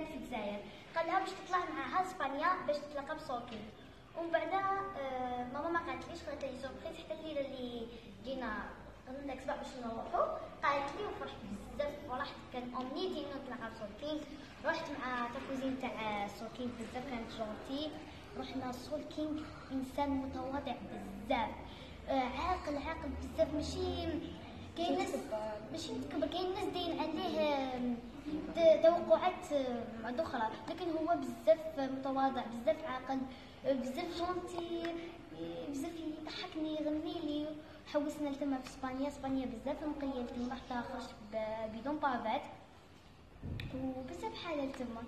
كان في الجزائر قال لها باش تطلع معاها إسبانيا باش تتلاقى بسولكينغ ومن بعد آه، ماما ما قالتليش قالت لي surprise حتى الليلة اللي جينا قلنا لك باش نروحو قالت لي وفرحت بزاف. فرحت كان امني ديما نتلاقى بسولكينغ رحت مع la cousine تاع سولكينغ بزاف كانت gentille رحنا سولكينغ إنسان متواضع بزاف. آه، عاقل عاقل بزاف. ماشي كاين ناس ماشي متكبر كاين ناس داين عليه توقعات آم، أخرى لكن هو بزاف متواضع بزاف عاقل آه، بزاف جونتي آه، بزاف يضحكني يغني لي حوسنا لتما في إسبانيا. إسبانيا بزاف نقيه تما حتى خرجت بدون بافات وبزاف حاجة تما.